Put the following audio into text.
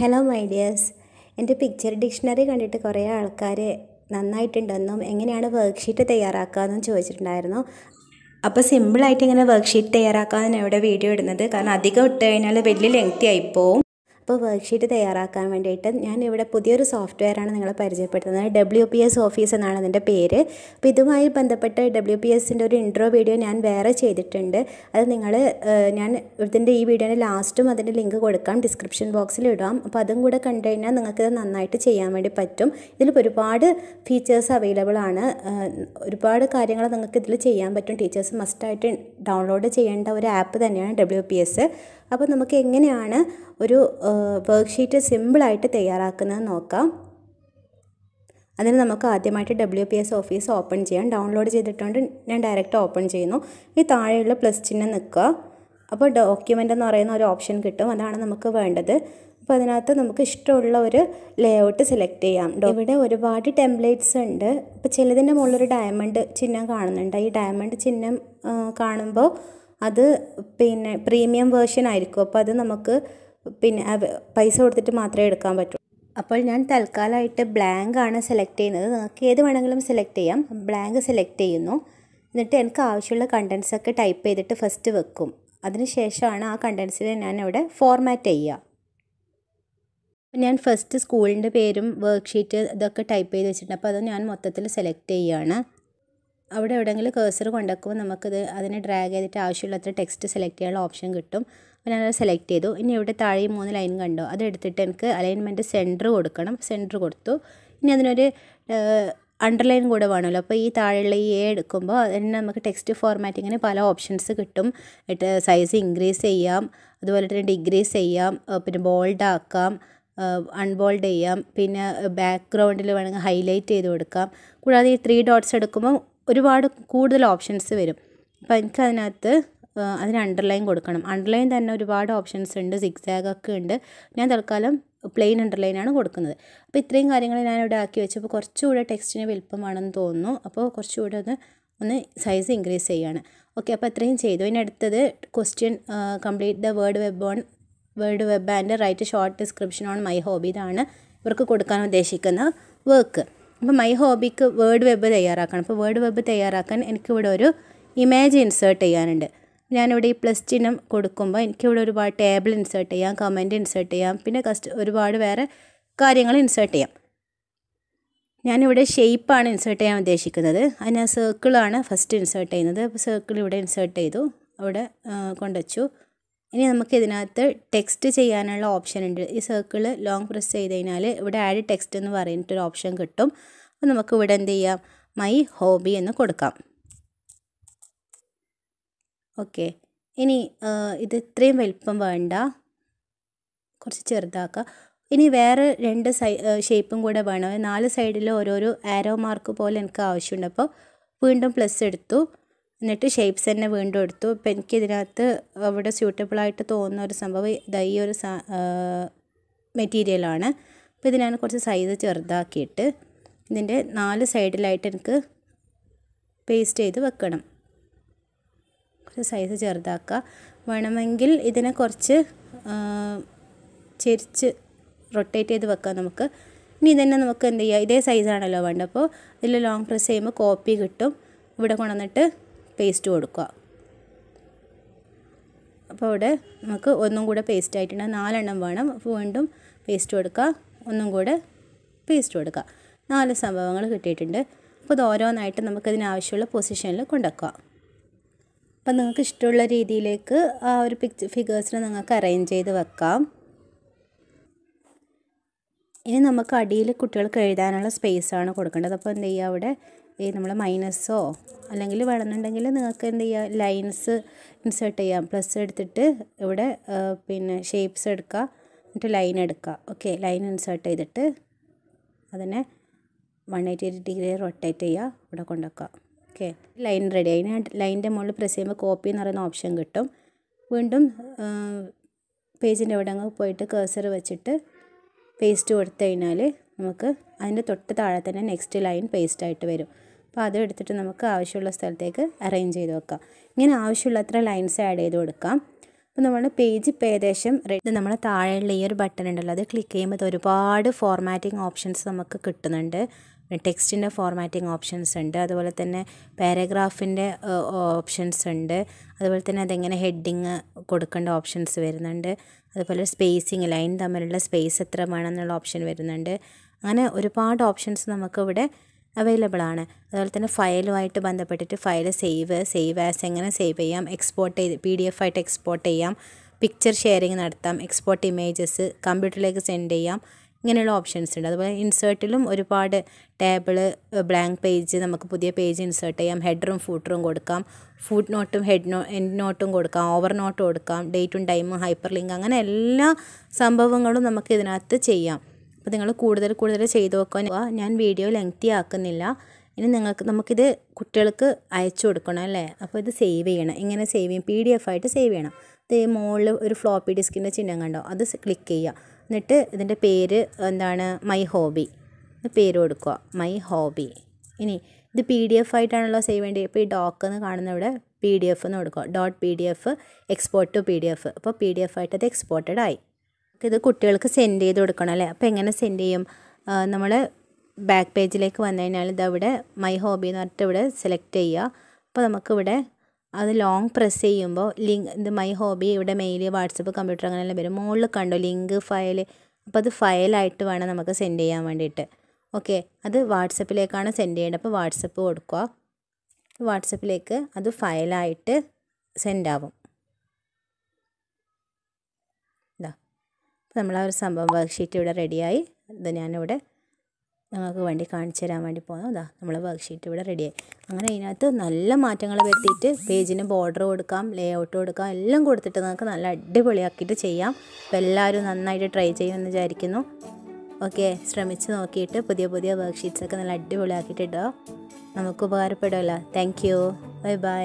Hello my dears എന്റെ dictionary dictionary കണ്ടിട്ട് കുറേ ആൾക്കാർ നന്നായിട്ടുണ്ടെന്നും എങ്ങനെയാണ് വർക്ക്ഷീറ്റ് തയ്യാറാക്കാമെന്നും ചോദിച്ചിട്ടുണ്ടായിരുന്നു. അപ്പോൾ സിമ്പിളായിട്ട് ഇങ്ങനെ വർക്ക്ഷീറ്റ് തയ്യാറാക്കാമെന്നാണ് ഇവിടെ വീഡിയോ ഇടുന്നത്. കാരണം അധികം ഇട്ട് കഴിഞ്ഞാൽ വലിയ ലെങ്തി ആയിപ്പോവും അപ്പോൾ വർക്ക്ഷീറ്റ് തയ്യാറാക്കാൻ വേണ്ടിയിട്ട് ഞാൻ ഇവിടെ പുതിയൊരു സോഫ്റ്റ്വെയറാണ് നിങ്ങളെ പരിചയപ്പെടുത്തുന്നത്. ഡബ്ല്യു പി എസ് ഓഫീസ് എന്നാണ് അതിന്റെ പേര്. അപ്പോൾ ഇതുമായി ബന്ധപ്പെട്ട ഡബ്ല്യു പി എസിന്റെ ഒരു ഇൻട്രോ വീഡിയോ ഞാൻ വേറെ ചെയ്തിട്ടുണ്ട്. അത് നിങ്ങൾ ഞാൻ ഇതിന്റെ ഈ വീഡിയോയുടെ ലാസ്റ്റും അതിന്റെ ലിങ്ക് കൊടുക്കാം. ഡിസ്ക്രിപ്ഷൻ ബോക്സിൽ ഇടാം. അപ്പോൾ അതും കൂടെ കണ്ടു കഴിഞ്ഞാൽ നിങ്ങൾക്കിത് നന്നായിട്ട് ചെയ്യാൻ വേണ്ടി പറ്റും. ഇതിൽ ഒരുപാട് ഫീച്ചേഴ്സ് അവൈലബിൾ ആണ്. ഒരുപാട് കാര്യങ്ങൾ നിങ്ങൾക്ക് ഇതിൽ ചെയ്യാൻ പറ്റും. ടീച്ചേഴ്സ് മസ്റ്റായിട്ട് ഡൗൺലോഡ് ചെയ്യേണ്ട ഒരു ആപ്പ് തന്നെയാണ് ഡബ്ല്യു പി എസ് അപ്പോൾ നമുക്ക് എങ്ങനെയാണ് ഒരു വർക്ക്ഷീറ്റ് സിമ്പിളായിട്ട് തയ്യാറാക്കുന്നത് നോക്കാം. അതിന് നമുക്ക് ആദ്യമായിട്ട് W P S office open ചെയ്യാം. ഡൗൺലോഡ് ചെയ്തിട്ടുണ്ട്. ഞാൻ ഡയറക്റ്റ് ഓപ്പൺ ചെയ്യുന്നു. ഈ താഴെയുള്ള പ്ലസ് ചിഹ്നം നിൽക്കുക. അപ്പോൾ ഡോക്യുമെന്റ് എന്ന് പറയുന്ന ഒരു ഓപ്ഷൻ കിട്ടും. അതാണ് നമുക്ക് വേണ്ടത്. അപ്പോൾ അതിനകത്ത് നമുക്ക് ഇഷ്ടമുള്ള ഒരു ലേഔട്ട് സെലക്ട് ചെയ്യാം. ഇവിടെ ഒരുപാട് ടെംപ്ലേറ്റ്സ് ഉണ്ട്. അപ്പോൾ ചിലതിന്റെ മുകളിലൊരു ഡയമണ്ട് ചിഹ്നം കാണുന്നുണ്ട്. ഈ ഡയമണ്ട് ചിഹ്നം കാണുമ്പോൾ അത് പിന്നെ പ്രീമിയം വേർഷൻ ആയിരിക്കും. അപ്പോൾ അത് നമുക്ക് പിന്നെ പൈസ കൊടുത്തിട്ട് മാത്രമേ എടുക്കാൻ പറ്റൂ. അപ്പോൾ ഞാൻ തൽക്കാലമായിട്ട് ബ്ലാങ്ക് ആണ് സെലക്ട് ചെയ്യുന്നത്. നിങ്ങൾക്ക് ഏത് വേണമെങ്കിലും സെലക്ട് ചെയ്യാം. ബ്ലാങ്ക് സെലക്ട് ചെയ്യുന്നു. എന്നിട്ട് എനിക്ക് ആവശ്യമുള്ള കണ്ടൻസൊക്കെ ടൈപ്പ് ചെയ്തിട്ട് ഫസ്റ്റ് വെക്കും. അതിനുശേഷമാണ് ആ കണ്ടൻസിനെ ഞാൻ ഇവിടെ ഫോർമാറ്റ് ചെയ്യുക. ഞാൻ ഫസ്റ്റ് സ്കൂളിന്റെ പേരും വർക്ക്ഷീറ്റ് ഇതൊക്കെ ടൈപ്പ് ചെയ്ത് വെച്ചിട്ടുണ്ട്. അപ്പോൾ അത് ഞാൻ മൊത്തത്തിൽ സെലക്ട് ചെയ്യുകയാണ് അവിടെ എവിടെയെങ്കിലും കേസർ കൊണ്ടുവയ്ക്കുമ്പോൾ നമുക്കത് അതിനെ ഡ്രാഗ് ചെയ്തിട്ട് ആവശ്യമുള്ളത്ര ടെക്സ്റ്റ് സെലക്ട് ചെയ്യാനുള്ള ഓപ്ഷൻ കിട്ടും. അപ്പോൾ ഞാനത് സെലക്ട് ചെയ്തു. ഇനി ഇവിടെ താഴെ മൂന്ന് ലൈൻ കണ്ടോ? അത് എടുത്തിട്ട് എനിക്ക് അലൈൻമെന്റ് സെന്റർ കൊടുക്കണം. സെന്റർ കൊടുത്തു. ഇനി അതിനൊരു അണ്ടർലൈൻ കൂടെ വേണമല്ലോ. അപ്പോൾ ഈ താഴെയുള്ള ഈ എ എടുക്കുമ്പോൾ അതിന് നമുക്ക് ടെക്സ്റ്റ് ഫോർമാറ്റിങ്ങിന് പല ഓപ്ഷൻസ് കിട്ടും. സൈസ് ഇൻക്രീസ് ചെയ്യാം. അതുപോലെ തന്നെ ഡിഗ്രീസ് ചെയ്യാം. പിന്നെ ബോൾഡ് ആക്കാം. അൺബോൾഡ് ചെയ്യാം. പിന്നെ ബാക്ക്ഗ്രൗണ്ടിൽ വേണമെങ്കിൽ ഹൈലൈറ്റ് ചെയ്ത് കൊടുക്കാം. കൂടാതെ ഈ ത്രീ ഡോട്ട്സ് എടുക്കുമ്പോൾ ഒരുപാട് കൂടുതൽ ഓപ്ഷൻസ് വരും. അപ്പോൾ എനിക്ക് അതിനകത്ത് അതിന് അണ്ടർലൈൻ കൊടുക്കണം. അണ്ടർലൈൻ തന്നെ ഒരുപാട് ഓപ്ഷൻസ് ഉണ്ട് സിക്സാഗ് ഒക്കെ ഉണ്ട്. ഞാൻ തൽക്കാലം പ്ലെയിൻ അണ്ടർലൈൻ ആണ് കൊടുക്കുന്നത്. അപ്പോൾ ഇത്രയും കാര്യങ്ങൾ ഞാനിവിടെ ആക്കി വെച്ചപ്പോൾ കുറച്ചുകൂടെ ടെക്സ്റ്റിന് വലുപ്പമാണെന്ന് തോന്നുന്നു. അപ്പോൾ കുറച്ചുകൂടെ അത് ഒന്ന് സൈസ് ഇൻക്രീസ് ചെയ്യാണ്. ഓക്കെ അപ്പോൾ അത്രയും ചെയ്തു. ഇനി അടുത്തത് question complete the word web on word web and write short description on my hobby ഇതാണ് ഇവർക്ക് കൊടുക്കാൻ ഉദ്ദേശിക്കുന്ന വർക്ക്. അപ്പോൾ മൈ ഹോബിക്ക് വേർഡ് വെബ് തയ്യാറാക്കണം. അപ്പോൾ വേർഡ് വെബ് തയ്യാറാക്കാൻ എനിക്കിവിടെ ഒരു ഇമേജ് ഇൻസേർട്ട് ചെയ്യാനുണ്ട്. ഞാനിവിടെ ഈ പ്ലസ് ചിഹ്നം കൊടുക്കുമ്പോൾ എനിക്കിവിടെ ഒരുപാട് ടേബിൾ ഇൻസേർട്ട് ചെയ്യാം കമന്റ് ഇൻസേർട്ട് ചെയ്യാം പിന്നെ കസ്റ്റ് ഒരുപാട് വേറെ കാര്യങ്ങൾ ഇൻസേർട്ട് ചെയ്യാം. ഞാനിവിടെ ഷെയ്പ്പാണ് ഇൻസേർട്ട് ചെയ്യാൻ ഉദ്ദേശിക്കുന്നത്. അതിന് സർക്കിളാണ് ഫസ്റ്റ് ഇൻസേർട്ട് ചെയ്യുന്നത്. അപ്പോൾ സർക്കിൾ ഇവിടെ ഇൻസേർട്ട് ചെയ്തു. അവിടെ കൊണ്ടുവച്ചു. ഇനി നമുക്ക് ഇതിനകത്ത് ടെക്സ്റ്റ് ചെയ്യാനുള്ള ഓപ്ഷൻ ഉണ്ട്. ഈ സർക്കിൾ ലോങ് പ്രസ് ചെയ്ത് കഴിഞ്ഞാൽ ഇവിടെ ആഡ് ടെക്സ്റ്റ് എന്ന് പറഞ്ഞിട്ടൊരു ഓപ്ഷൻ കിട്ടും. അപ്പോൾ നമുക്ക് ഇവിടെ എന്ത് ചെയ്യാം? മൈ ഹോബി എന്ന് കൊടുക്കാം. ഓക്കെ ഇനി ഇത് ഇത്രയും വലിപ്പം വേണ്ട. കുറച്ച് ചെറുതാക്കുക ഇനി വേറെ രണ്ട് സൈ ഷേപ്പും കൂടെ വേണം. നാല് സൈഡിൽ ഓരോരോ ആരോ മാർക്ക് പോലെ എനിക്ക് ആവശ്യമുണ്ട്. അപ്പോൾ വീണ്ടും പ്ലസ് എടുത്തു. എന്നിട്ട് ഷേപ്സ് തന്നെ വീണ്ടും എടുത്തു. ഇപ്പം എനിക്കിതിനകത്ത് അവിടെ സ്യൂട്ടബിളായിട്ട് തോന്നുന്ന ഒരു സംഭവം ഇതാ ഈ ഒരു മെറ്റീരിയലാണ് അപ്പോൾ ഇത് ഞാൻ കുറച്ച് സൈസ് ചെറുതാക്കിയിട്ട് ഇതിന്റെ നാല് സൈഡിലായിട്ട് എനിക്ക് പേസ്റ്റ് ചെയ്ത് വെക്കണം. കുറച്ച് സൈസ് ചെറുതാക്കുക വേണമെങ്കിൽ ഇതിനെ കുറച്ച് ചെരിച്ച് റൊട്ടേറ്റ് ചെയ്ത് വെക്കാം നമുക്ക്. ഇനി ഇതന്നെ നമുക്ക് എന്ത് ചെയ്യാം ഇതേ സൈസാണല്ലോ വേണ്ടത്. അപ്പോൾ ഇതിൽ ലോങ് പ്രസ് ചെയ്യുമ്പോൾ കോപ്പി കിട്ടും. ഇവിടെ കൊണ്ടുവന്നിട്ട് പേസ്റ്റ് കൊടുക്കുക. അപ്പോൾ അവിടെ നമുക്ക് ഒന്നും കൂടെ പേസ്റ്റ് ആയിട്ടുണ്ട്. നാലെണ്ണം വേണം. വീണ്ടും പേസ്റ്റ് കൊടുക്കുക. ഒന്നും കൂടെ പേസ്റ്റ് കൊടുക്കുക. നാല് സംഭവങ്ങൾ കിട്ടിയിട്ടുണ്ട്. അപ്പോൾ ഇത് ഓരോന്നായിട്ട് നമുക്കതിനാവശ്യമുള്ള പൊസിഷനിൽ കൊണ്ടുവയ്ക്കുക അപ്പം നിങ്ങൾക്ക് ഇഷ്ടമുള്ള രീതിയിലേക്ക് ആ ഒരു പിക്ചർ ഫിഗേഴ്സിനെ നിങ്ങൾക്ക് അറേഞ്ച് ചെയ്ത് വെക്കാം. ഇനി നമുക്ക് അടിയിൽ കുട്ടികൾക്ക് എഴുതാനുള്ള സ്പേസാണ് കൊടുക്കേണ്ടത്. അപ്പോൾ എന്ത് ചെയ്യുക അവിടെ ഈ നമ്മൾ മൈനസോ അല്ലെങ്കിൽ വേണമെന്നുണ്ടെങ്കിൽ നിങ്ങൾക്ക് എന്ത് ചെയ്യാം? ലൈൻസ് ഇൻസേർട്ട് ചെയ്യാം. പ്ലസ് എടുത്തിട്ട് ഇവിടെ പിന്നെ ഷേപ്സ് എടുക്കുക. എന്നിട്ട് ലൈൻ എടുക്കുക. ഓക്കെ ലൈൻ ഇൻസേർട്ട് ചെയ്തിട്ട് അതിനെ വൺ എയ്റ്റി ഡിഗ്രി റൊട്ടേറ്റ് ചെയ്യുക. ഇവിടെ കൊണ്ടുവെക്കുക ഓക്കെ ലൈൻ റെഡി അതിന് ലൈനിന്റെ മുകളിൽ പ്രസ് ചെയ്യുമ്പോൾ കോപ്പി എന്ന് പറയുന്ന ഓപ്ഷൻ കിട്ടും. വീണ്ടും പേജിന്റെ ഇവിടെ അങ്ങ് പോയിട്ട് കേസർ വെച്ചിട്ട് പേസ്റ്റ് കൊടുത്തു കഴിഞ്ഞാൽ നമുക്ക് അതിന്റെ തൊട്ട് താഴെ തന്നെ നെക്സ്റ്റ് ലൈൻ പേസ്റ്റ് ആയിട്ട് വരും. അപ്പോൾ അത് എടുത്തിട്ട് നമുക്ക് ആവശ്യമുള്ള സ്ഥലത്തേക്ക് അറേഞ്ച് ചെയ്ത് വെക്കാം. ഇങ്ങനെ ആവശ്യമുള്ള അത്ര ലൈൻസ് ആഡ് ചെയ്ത് കൊടുക്കാം. അപ്പോൾ നമ്മൾ പേജ് ഇപ്പോൾ ഏകദേശം റെഡ് നമ്മൾ താഴെയുള്ള ഈ ഒരു ബട്ടൺ ഉണ്ടല്ലോ അത് ക്ലിക്ക് ചെയ്യുമ്പോൾ ഒരുപാട് ഫോർമാറ്റിംഗ് ഓപ്ഷൻസ് നമുക്ക് കിട്ടുന്നുണ്ട്. ടെക്സ്റ്റിന്റെ ഫോർമാറ്റിംഗ് ഓപ്ഷൻസ് ഉണ്ട് അതുപോലെ തന്നെ പാരഗ്രാഫിന്റെ ഓപ്ഷൻസ് ഉണ്ട് അതുപോലെ തന്നെ അതെങ്ങനെ ഹെഡിങ് കൊടുക്കേണ്ട ഓപ്ഷൻസ് വരുന്നുണ്ട് അതുപോലെ സ്പേസിങ് ലൈൻ തമ്മിലുള്ള സ്പേസ് എത്ര വേണമെന്നുള്ള ഓപ്ഷൻ വരുന്നുണ്ട്. അങ്ങനെ ഒരുപാട് ഓപ്ഷൻസ് നമുക്കിവിടെ അവൈലബിൾ ആണ്. അതുപോലെ തന്നെ ഫയലുമായിട്ട് ബന്ധപ്പെട്ടിട്ട് ഫയൽ സേവ് സേവ് ആസ് എങ്ങനെ സേവ് ചെയ്യാം എക്സ്പോർട്ട് ചെയ്ത് പി ഡി എഫ് ആയിട്ട് എക്സ്പോർട്ട് ചെയ്യാം പിക്ചർ ഷെയറിങ് നടത്താം എക്സ്പോർട്ട് ഇമേജസ് കമ്പ്യൂട്ടറിലേക്ക് സെൻഡ് ചെയ്യാം ഇങ്ങനെയുള്ള ഓപ്ഷൻസ് ഉണ്ട്. അതുപോലെ ഇൻസേർട്ടിലും ഒരുപാട് ടേബിൾ ബ്ലാങ്ക് പേജ് നമുക്ക് പുതിയ പേജ് ഇൻസേർട്ട് ചെയ്യാം ഹെഡറും ഫൂട്ടറും കൊടുക്കാം ഫുഡ് നോട്ടും ഹെഡ് നോ എൻഡ് നോട്ടും കൊടുക്കാം ഓവർ നോട്ട് കൊടുക്കാം ഡേറ്റും ടൈമും ഹൈപ്പർ ലിങ്ക് അങ്ങനെ എല്ലാ സംഭവങ്ങളും നമുക്ക് ഇതിനകത്ത് ചെയ്യാം. അപ്പോൾ നിങ്ങൾ കൂടുതൽ കൂടുതൽ ചെയ്തു നോക്കാൻ ഞാൻ വീഡിയോ ലെങ്തി ആക്കുന്നില്ല. ഇനി നിങ്ങൾക്ക് നമുക്കിത് കുട്ടികൾക്ക് അയച്ചു കൊടുക്കണം അല്ലേ? അപ്പോൾ ഇത് സേവ് ചെയ്യണം. ഇങ്ങനെ സേവ് ചെയ്യും. പി ഡി എഫ് ആയിട്ട് സേവ് ചെയ്യണം. ഇത് മുകളിൽ ഒരു ഫ്ലോപ്പി ഡിസ്കിന്റെ ചിഹ്നം കണ്ടോ? അത് ക്ലിക്ക് ചെയ്യുക. എന്നിട്ട് ഇതിന്റെ പേര് എന്താണ്? മൈ ഹോബി പേര് കൊടുക്കുക. മൈ ഹോബി ഇനി ഇത് പി ഡി എഫ് ആയിട്ടാണല്ലോ സേവ് ചെയ്യേണ്ടത്. ഇപ്പോൾ ഈ ഡോക്ക് എന്ന് കാണുന്ന ഇവിടെ പി ഡി എഫ് എന്ന് കൊടുക്കുക. Dot P D F export to P D F അപ്പോൾ പി ഡി എഫ് ആയിട്ട് അത് എക്സ്പോർട്ടഡ് ആയി. ഇത് കുട്ടികൾക്ക് സെൻഡ് ചെയ്ത് കൊടുക്കണം അല്ലേ? അപ്പോൾ എങ്ങനെ സെൻഡ് ചെയ്യും? നമ്മൾ ബാക്ക് പേജിലേക്ക് വന്നു കഴിഞ്ഞാൽ ഇതവിടെ മൈ ഹോബി എന്ന് പറഞ്ഞിട്ട് ഇവിടെ സെലക്ട് ചെയ്യുക. അപ്പോൾ നമുക്കിവിടെ അത് ലോങ് പ്രസ് ചെയ്യുമ്പോൾ ലിങ്ക് ഇത് മൈ ഹോബി ഇവിടെ മെയിൽ വാട്സപ്പ് കമ്പ്യൂട്ടർ അങ്ങനെയെല്ലാം വരും. മുകളിൽ കണ്ടോ ലിങ്ക് ഫയൽ അപ്പോൾ അത് ഫയലായിട്ട് വേണം നമുക്ക് സെൻഡ് ചെയ്യാൻ വേണ്ടിയിട്ട്. ഓക്കെ അത് വാട്സപ്പിലേക്കാണ് സെൻഡ് ചെയ്യേണ്ടത്. അപ്പോൾ വാട്സപ്പ് കൊടുക്കുക. വാട്സപ്പിലേക്ക് അത് ഫയലായിട്ട് സെൻഡ് ആവും ഇതാ നമ്മൾ ആ ഒരു സംഭവം വർക്ക്ഷീറ്റ് ഇവിടെ റെഡിയായി ഇത് ഞാനിവിടെ നിങ്ങൾക്ക് വേണ്ടി കാണിച്ചു തരാൻ വേണ്ടി പോകുന്നു അതാ നമ്മൾ വർക്ക്ഷീറ്റ് ഇവിടെ റെഡിയായി അങ്ങനെ അതിനകത്ത് നല്ല മാറ്റങ്ങൾ വരുത്തിയിട്ട് പേജിന് ബോർഡർ കൊടുക്കാം ലേ ഔട്ട് കൊടുക്കാം എല്ലാം കൊടുത്തിട്ട് നിങ്ങൾക്ക് നല്ല അടിപൊളിയാക്കിയിട്ട് ചെയ്യാം. അപ്പോൾ എല്ലാവരും നന്നായിട്ട് ട്രൈ ചെയ്യുമെന്ന് വിചാരിക്കുന്നു. ഓക്കെ ശ്രമിച്ച് നോക്കിയിട്ട് പുതിയ പുതിയ വർക്ക്ഷീറ്റ്സൊക്കെ നല്ല അടിപൊളിയാക്കിയിട്ട് ഇടുക. നമുക്ക് ഉപകാരപ്പെടുമല്ലോ താങ്ക് യു ബൈ ബൈ